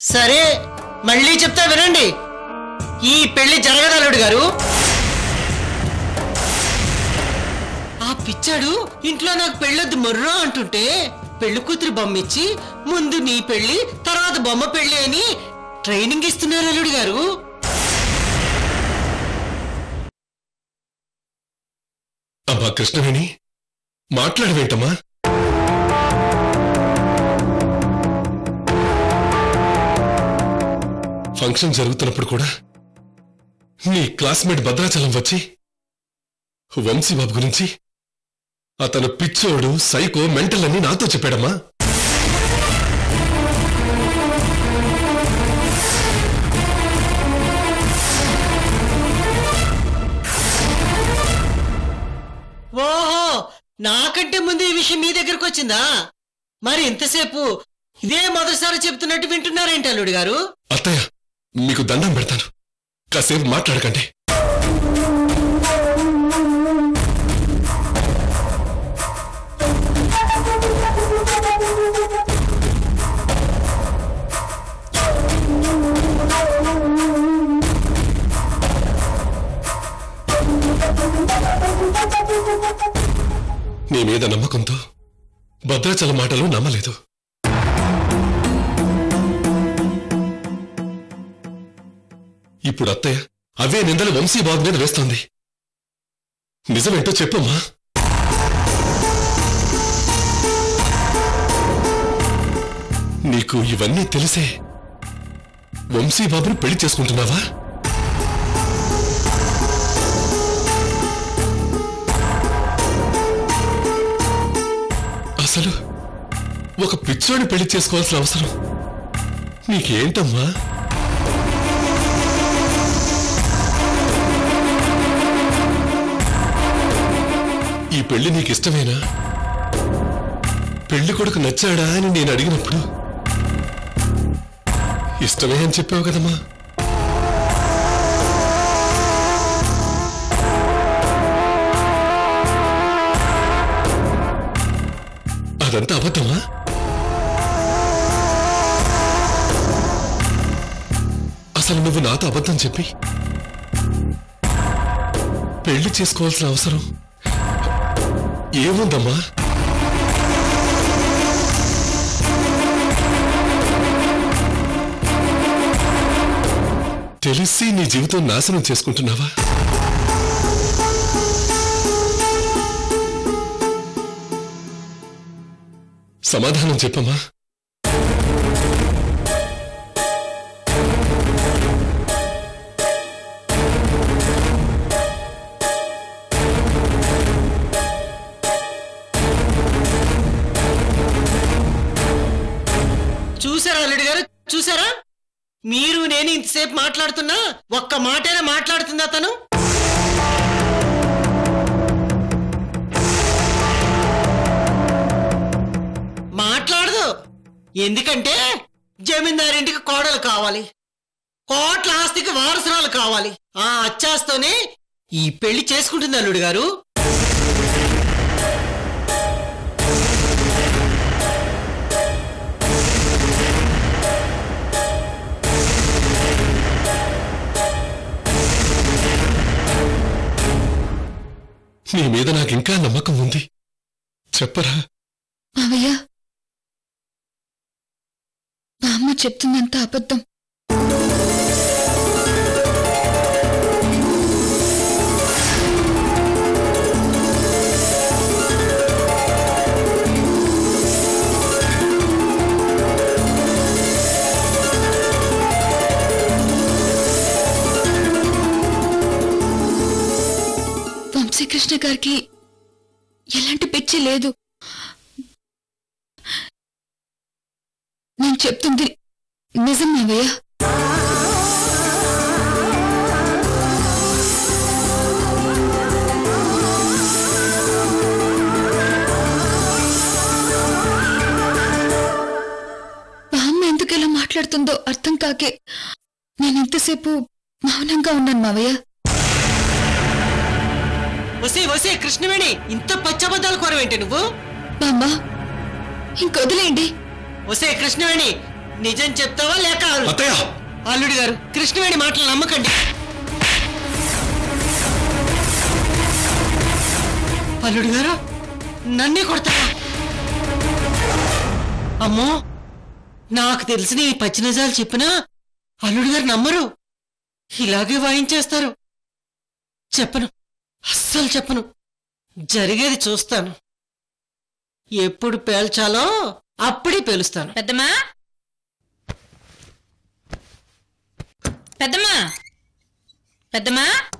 సరే మళ్ళీ చెప్తా వినండి. ఈ పెళ్ళి జరగదలుడు గారు. ఆ పిచ్చాడు ఇంట్లో నాకు పెళ్ళొద్దు మర్రో అంటుంటే పెళ్ళి కూతురు బొమ్మ ఇచ్చి ముందు నీ పెళ్ళి తర్వాత బొమ్మ పెళ్ళి అని ట్రైనింగ్ ఇస్తున్నారు అల్లుడు గారు. అబ్బా కృష్ణవేణి మాట్లాడవేంటమ్మా? ఫంక్షన్ జరుగుతున్నప్పుడు కూడా నీ క్లాస్మేట్ భద్రాచలం వచ్చి వంశీబాబు గురించి అతను పిచ్చోడు సైకో మెంటల్ అని నాతో చెప్పాడమ్మా. ఓహో నాకంటే ముందు ఈ విషయం మీ దగ్గరకు వచ్చిందా? మరి ఇంతసేపు ఇదే మొదటిసారి చెప్తున్నట్టు వింటున్నారేంటి అల్లుడు గారు? అత్తయ్య మీకు దండం పెడతాను. కాసేపు మాట్లాడకండి. నీ మీద నమ్మకంతో భద్రాచల మాటలు నమ్మలేదు. ఇప్పుడు అత్తయ్య అవే నిందలు వంశీబాబు మీద వేస్తోంది. నిజమేంటో చెప్పమ్మా. నీకు ఇవన్నీ తెలిసే వంశీబాబుని పెళ్ళి చేసుకుంటున్నావా? అసలు ఒక పిచ్చోని పెళ్ళి చేసుకోవాల్సిన అవసరం నీకేంటమ్మా? ఈ పెళ్ళి నీకు ఇష్టమేనా? పెళ్ళి కొడుకు నచ్చాడా అని నేను అడిగినప్పుడు ఇష్టమే అని చెప్పావు కదమ్మా. అదంతా అబద్ధమా? అసలు నువ్వు నాతో అబద్ధం చెప్పి పెళ్ళి చేసుకోవాల్సిన అవసరం ఏముందమ్మా? తెలిసి నీ జీవితం నాశనం చేసుకుంటున్నావా? సమాధానం చెప్పమ్మా. నేను ఇంతసేపు మాట్లాడుతున్నా ఒక్క మాటేనా మాట్లాడుతుందా తను? మాట్లాడదు. ఎందుకంటే జమీందారింటికి కోడలు కావాలి. కోట్ల ఆస్తికి వారసురాలు కావాలి. ఆ అచ్చాస్తోనే ఈ పెళ్ళి చేసుకుంటుంది అల్లుడు గారు. నీ మీద నాకింకా నమ్మకం ఉంది. చెప్పరా? మావయ్య మా అమ్మ చెప్తుందంతా అబద్ధం. కృష్ణ గారికి ఎలాంటి పిచ్చి లేదు. నేను చెప్తుంది నిజం మావయ్య మా అమ్మ ఎందుకు ఇలా మాట్లాడుతుందో అర్థం కాకే నేను ఇంతసేపు మౌనంగా ఉన్నాను మావయ్య. వసే వసే కృష్ణవేణి ఇంత పచ్చబద్దాలు కోరవేంటి నువ్వు? బామ్మ ఇంకొదిలేయండి. వసే కృష్ణవేణి నిజం చెప్తావా లేక అల్లుడు గారు కృష్ణవేణి మాటలు నమ్మకండి. అల్లుడు గారు నన్నే కొడతావా? అమ్మో నాకు తెలిసిన ఈ పచ్చి నిజాలు చెప్పినా అల్లుడు గారు నమ్మరు. ఇలాగే వాయించేస్తారు. చెప్పను. అస్సలు చెప్పను. జరిగేది చూస్తాను. ఎప్పుడు పేల్చాలో అప్పుడే పేలుస్తాను. పెద్దమ్మా? పెద్దమ్మా? పెద్దమ్మా?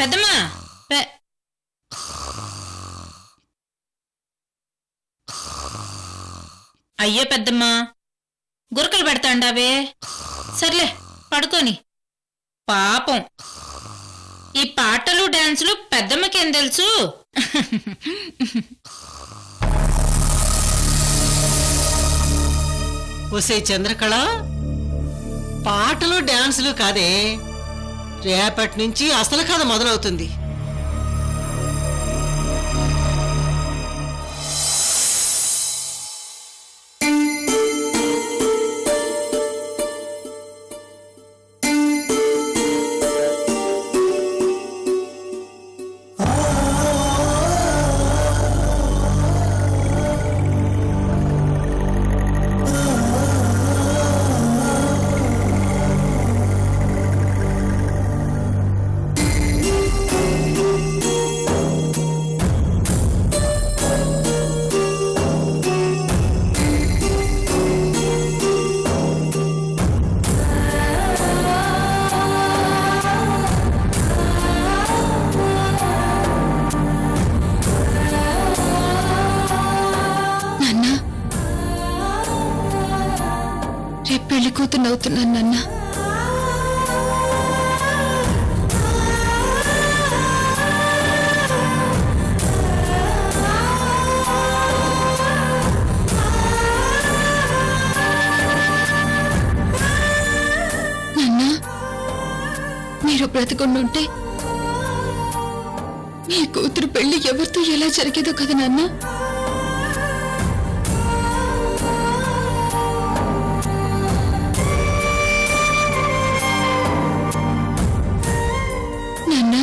పెద్దమ్మా? అయ్యే అయ్యో పెద్దమ్మా గురకలు పెడతాండావే. సర్లే పడుకోని. పాపం. ఈ పాటలు డాన్సులు పెద్దమ్మకేం తెలుసు? ఒసే చంద్రకళ పాటలు డాన్సులు కాదే రేపటి నుంచి అసలు కథ మొదలవుతుంది. కూతురు పెళ్ళి ఎవరితో ఎలా జరిగేదో కదా నాన్న. నాన్న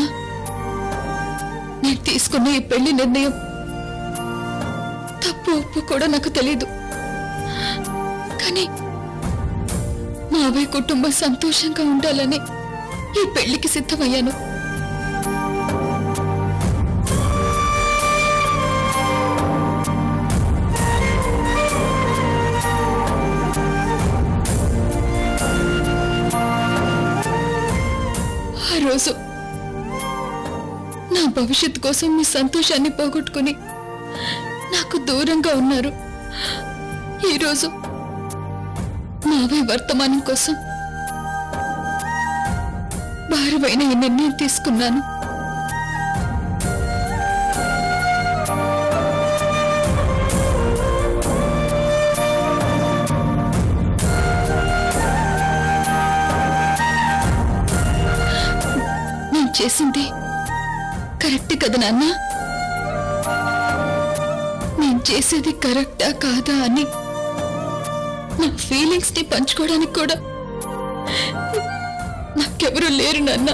నేను తీసుకున్న ఈ పెళ్ళి నిర్ణయం తప్పు ఒప్పు కూడా నాకు తెలీదు. కానీ మావయ్య కుటుంబం సంతోషంగా ఉండాలని ఈ పెళ్ళికి సిద్ధమయ్యాను. రోజు నా భవిష్యత్ కోసం మీ సంతోషాన్ని పోగొట్టుకుని నాకు దూరంగా ఉన్నారు. ఈరోజు మావయ్య వర్తమానం కోసం భారమైన ఈ నిర్ణయం తీసుకున్నాను. నాన్న. నేను చేసేది కరెక్టా కాదా అని. నా ఫీలింగ్స్ని పంచుకోవడానికి కూడా నాకెవరూ లేరు నాన్న.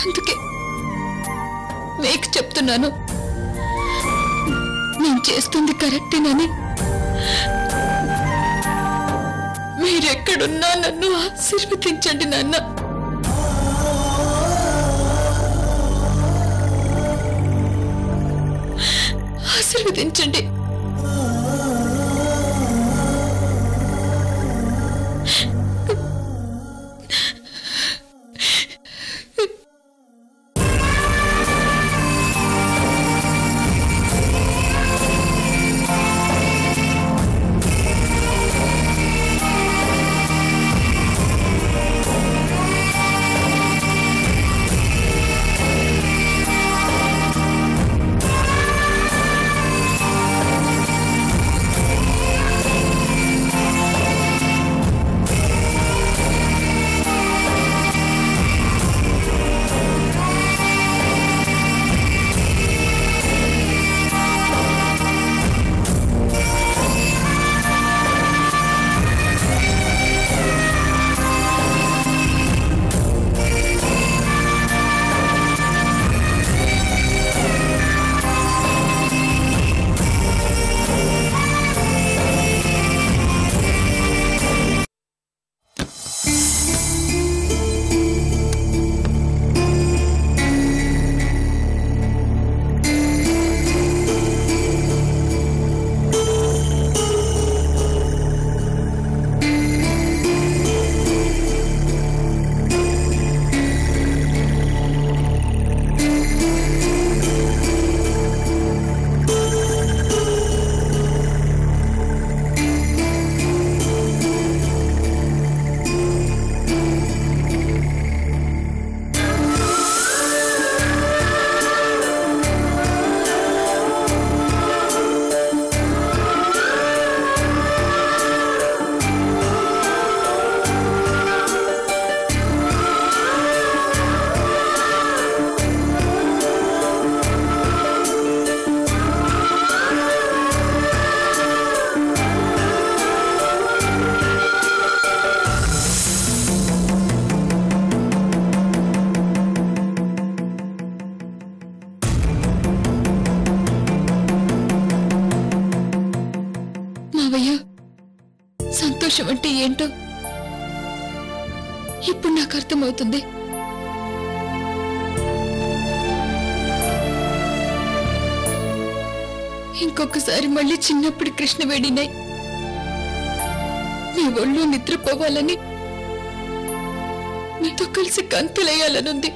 అందుకే మీకు చెప్తున్నాను. నేను చేస్తుంది కరెక్టేనని. మీరెక్కడున్నా నన్ను ఆశీర్వదించండి నాన్న. ఆశీర్వదించండి. ఏంటో? ఇప్పుడు నాకు అర్థమవుతుంది. ఇంకొకసారి మళ్ళీ చిన్నప్పుడు కృష్ణవేడినాయి నీ ఒళ్ళు నిద్రపోవాలని నీతో కలిసి కంతులేయాలనుంది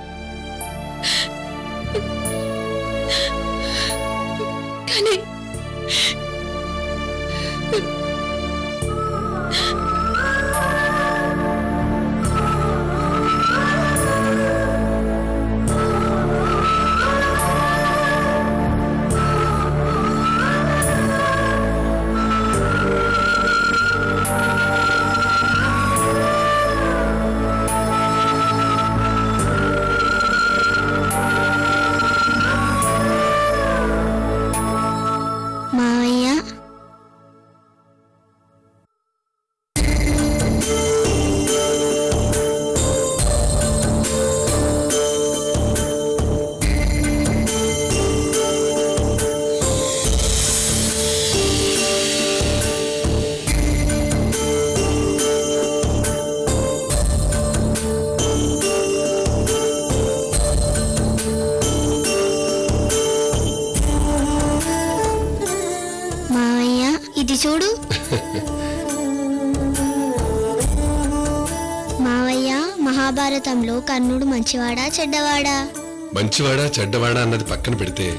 కర్ణుడు మంచివాడా చెడ్డవాడా? మంచివాడా చెడ్డవాడా అన్నది పక్కన పెడితే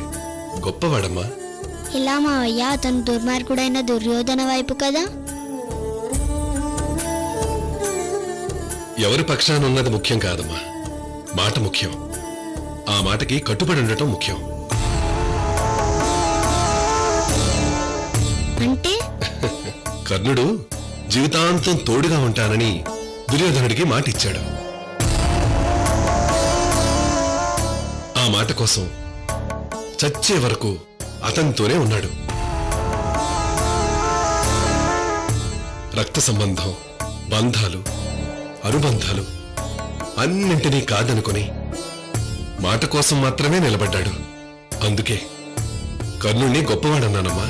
గొప్పవాడమ్మా. ఇలా మావయ్య అతను దుర్మార్గుడైన దుర్యోధన వైపు కదా? ఎవరి పక్షాన ఉన్నది ముఖ్యం కాదమ్మా. మాట ముఖ్యం. ఆ మాటకి కట్టుబడి ఉండటం ముఖ్యం. అంటే? కర్ణుడు జీవితాంతం తోడుగా ఉంటానని దుర్యోధనుడికి మాట ఇచ్చాడు మాట కోసం చచ్చే వరకు అతనితోనే ఉన్నాడు. రక్త సంబంధం బంధాలు అనుబంధాలు అన్నింటినీ కాదనుకుని మాట కోసం మాత్రమే నిలబడ్డాడు. అందుకే కర్ణుణ్ణి గొప్పవాడన్నానమ్మా.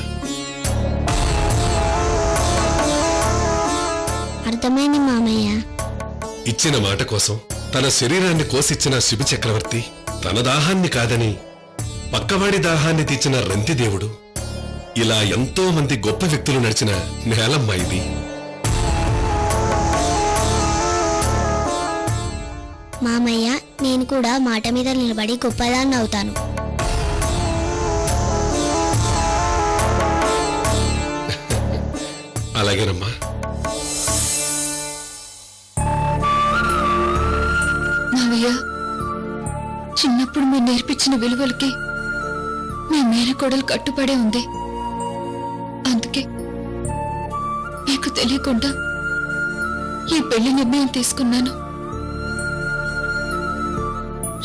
అర్థమైంది మామయ్య. ఇచ్చిన మాట కోసం తన శరీరాన్ని కోసిచ్చిన శిబి చక్రవర్తి తన దాహాన్ని కాదని పక్కవాడి దాహాన్ని తీర్చిన రంతిదేవుడు ఇలా ఎంతో మంది గొప్ప వ్యక్తులు నడిచిన నేలమ్మ ఇది. మామయ్య నేను కూడా మాట మీద నిలబడి గొప్పదాన్ని అవుతాను. అలాగేనమ్మా. మావయ్య చిన్నప్పుడు మీరు నేర్పించిన విలువలకి మీ మేనకోడలు కట్టుబడే ఉంది. అందుకే మీకు తెలియకుండా ఈ పెళ్ళి నిర్ణయం తీసుకున్నాను.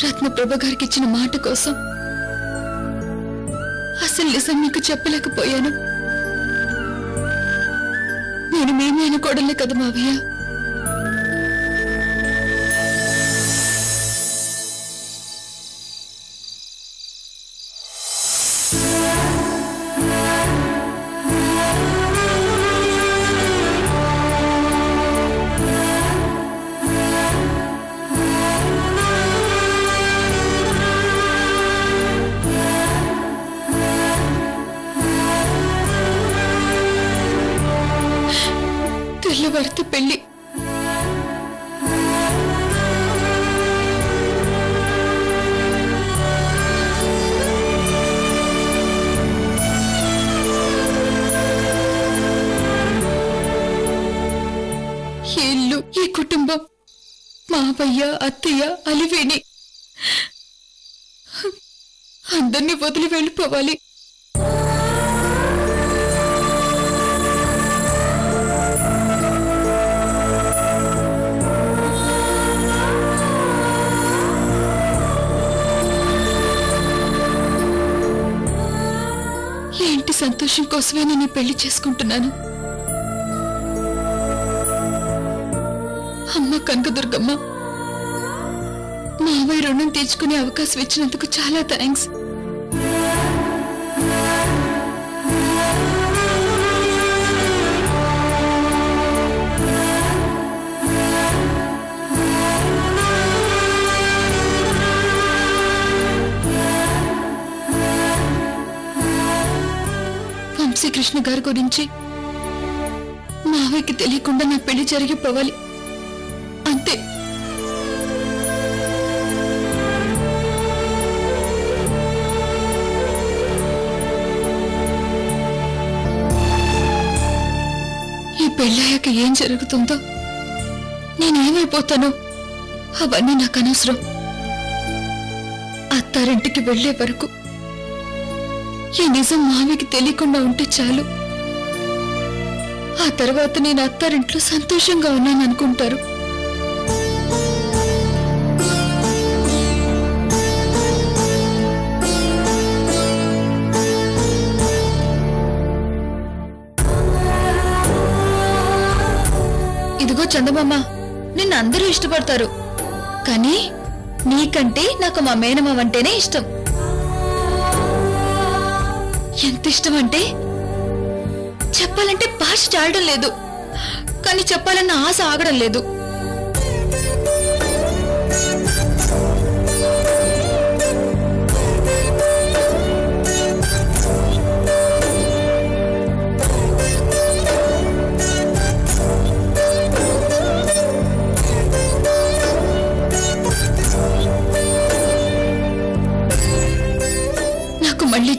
రత్నప్రభ గారికి ఇచ్చిన మాట కోసం అసలు నిజం మీకు చెప్పలేకపోయాను. నేను మీ మేనకోడలే కదా మావయ్య. భర్త పెళ్ళి ఈ ఇల్లు ఈ కుటుంబం. మావయ్య అత్తయ్య అలివేణి. అందరినీ వదిలి వెళ్ళిపోవాలి. సంతోషం కోసమే నేను పెళ్ళి చేసుకుంటున్నాను. అమ్మ కనకదుర్గమ్మ మావయ్య రుణం తీర్చుకునే అవకాశం ఇచ్చినందుకు చాలా థ్యాంక్స్ వంశీకృష్ణ గారి గురించి మావయ్యకి తెలియకుండా నా పెళ్ళి జరిగిపోవాలి. అంతే. ఈ పెళ్ళయ్యాక ఏం జరుగుతుందో నేనేమైపోతానో? అవన్నీ నాకు అనవసరం. అత్తారింటికి వెళ్ళే వరకు ఈ నిజం మావికి తెలియకుండా ఉంటే చాలు. ఆ తర్వాత నేను అత్తారింట్లో సంతోషంగా ఉన్నాను అనుకుంటారు ఇదిగో చందమామ నిన్ను అందరూ ఇష్టపడతారు. కానీ నీకంటే నాకు మా మేనమ్మ అంటేనే ఇష్టం. ఎంత ఇష్టం అంటే చెప్పాలంటే భాష చాలడం లేదు. కానీ చెప్పాలన్న ఆశ ఆగడం లేదు.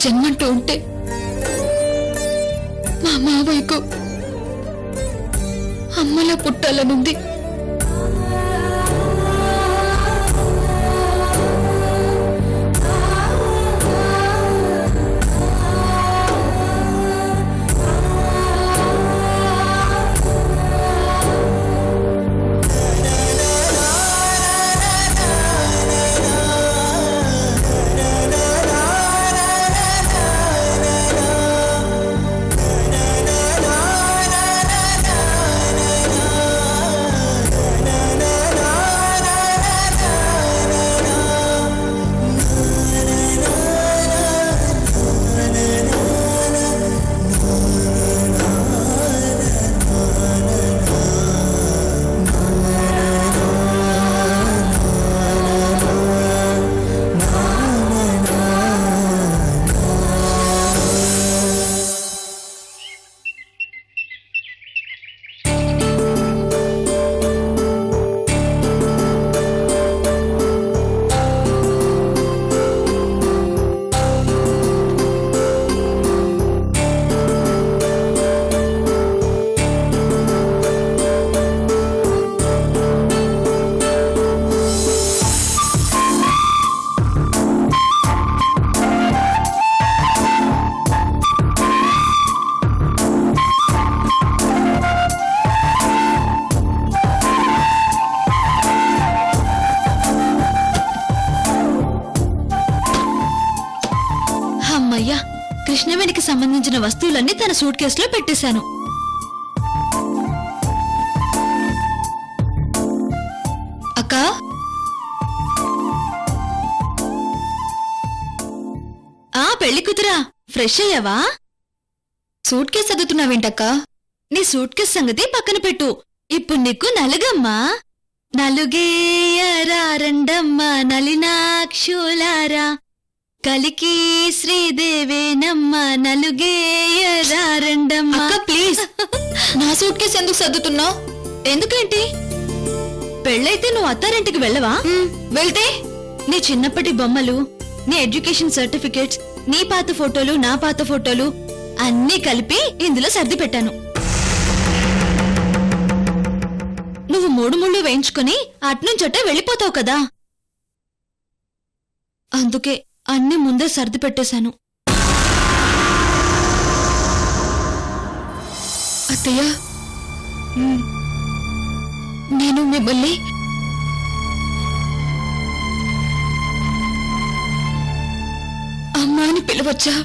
జన్మంటూ ఉంటే మా మావయ్యకు అమ్మలా పుట్టాలనుంది. సూట్ కేసులో పెట్టేశాను. అక్క? ఆ పెళ్ళి కుతురా ఫ్రెష్ అయ్యావా? సూట్ కేసు చదువుతున్నావేంటక్క నీ సూట్ కేసు సంగతి పక్కన పెట్టు. ఇప్పుడు నీకు నలుగమ్మా. నలుగేయరా రెండమ్మా నలినాక్షులారా. కలికి శ్రీదేవేనమ్మ నలుగేయరా రెండమ్మ ప్లీజ్. నా సూట్ కేసు ఎందుకు సర్దుతున్నావు? ఎందుకేంటి? పెళ్ళైతే నువ్వు అత్తారింటికి వెళ్ళవా? వెళ్తే? నీ చిన్నప్పటి బొమ్మలు నీ ఎడ్యుకేషన్ సర్టిఫికేట్స్ నీ పాత ఫోటోలు నా పాత ఫోటోలు అన్నీ కలిపి ఇందులో సర్ది పెట్టాను. నువ్వు మూడు ముళ్ళు వేయించుకుని అట్నుంచొట్టే వెళ్ళిపోతావు కదా. అందుకే అన్ని ముందే సర్ది పెట్టేశాను. అత్తయ్య నేను మిమ్మల్ని అమ్మా అని పిలవచ్చా?